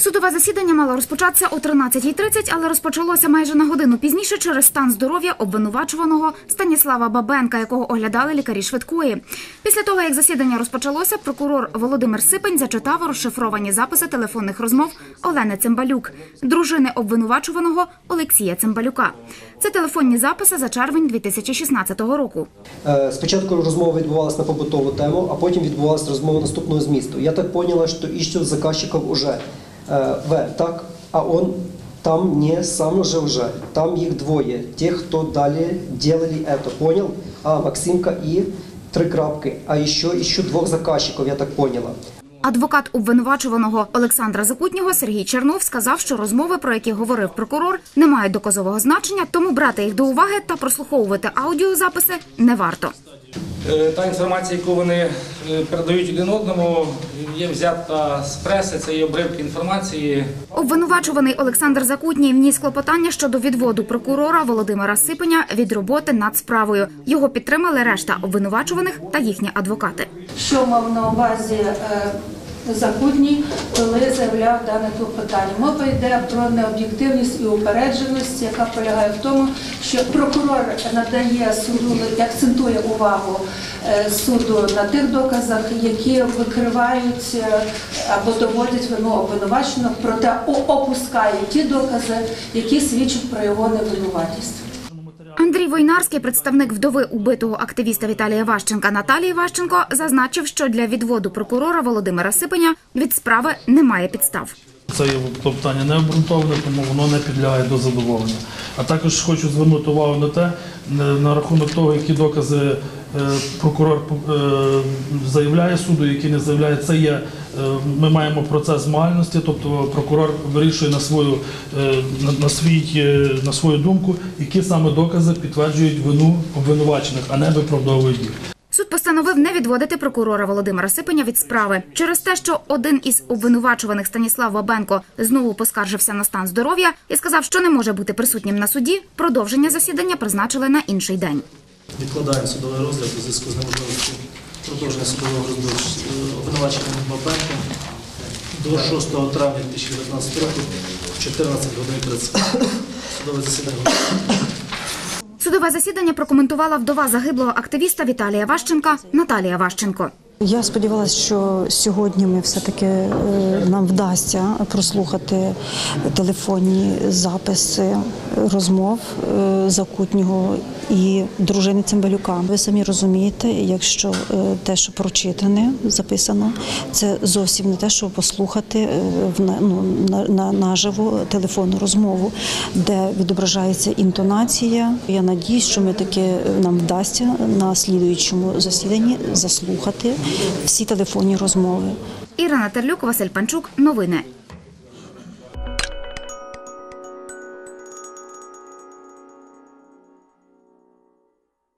Судове засідання мало розпочатися о 13.30, але розпочалося майже на годину пізніше через стан здоров'я обвинувачуваного Станіслава Бабенка, якого оглядали лікарі швидкої. Після того, як засідання розпочалося, прокурор Володимир Сипень зачитав розшифровані записи телефонних розмов Олени Цимбалюк, дружини обвинувачуваного Олексія Цимбалюка. Це телефонні записи за червень 2016 року. Е, Спочатку розмова відбувалася на побутову тему, а потім відбувалася розмова наступного змісту. Я так поняла, что ищут заказчиков уже В, так? А он там не сам же уже, там их двое, тех, кто дали, делали это, понял? А, Максимка и три крапки, а еще еще двух заказчиков, я так поняла. Адвокат обвинувачуваного Олександра Закутнього Сергій Чернов сказав, що розмови, про які говорив прокурор, не мають доказового значення, тому брати їх до уваги та прослуховувати аудіозаписи не варто. Е, Та інформація, яку вони е, передають один одному, є взята з преси, це є обривки інформації. Обвинувачуваний Олександр Закутній вніс клопотання щодо відводу прокурора Володимира Сипеня від роботи над справою. Його підтримали решта обвинувачуваних та їхні адвокати. що мав на увазі е, Закутній, коли заявляв дане клопотання. Мова йде про необ'єктивність і упередженість, яка полягає в тому, що прокурор надає суду, акцентує увагу е, суду на тих доказах, які викривають е, або доводять вину обвинуваченого, проте опускає ті докази, які свідчать про його невинуватість. Андрій Войнарський, представник вдови убитого активіста Віталія Ващенка Наталії Ващенко, зазначив, що для відводу прокурора Володимира Сипеня від справи немає підстав. Це є клопотання не обґрунтоване, тому воно не підлягає до задоволення. А також хочу звернути увагу на те, на- рахунок того, які докази е, прокурор е, заявляє суду, які не заявляє. Це є ми маємо процес змагальності, тобто прокурор вирішує на свою е, на, на свій е, на свою думку, які саме докази підтверджують вину обвинувачених, а не виправдовують їх. Суд постановив не відводити прокурора Володимира Сипеня від справи через те, що один із обвинувачуваних Станіслав Бабенко знову поскаржився на стан здоров'я і сказав, що не може бути присутнім на суді. Продовження засідання призначили на інший день. Відкладаємо судовий розгляд у зв'язку з неможливістю продовження судового е, Бабенко до 6 травня 2019 року в 14 годин 30 хвилин. Судове засідання. Судове засідання прокоментувала вдова загиблого активіста Віталія Ващенка Наталія Ващенко. Я сподівалася, що сьогодні ми все-таки е, нам вдасться прослухати телефонні записи розмов е, Закутнього і дружини Цимбалюка. Ви самі розумієте, якщо е, те, що прочитане, записано, це зовсім не те, що послухати е, в ну, на- на- наживо телефонну розмову, де відображається інтонація. Я надіюсь, що ми таки е, нам вдасться на слідуючому засіданні заслухати всі телефонні розмови. Ірина Терлюк, Василь Панчук. Новини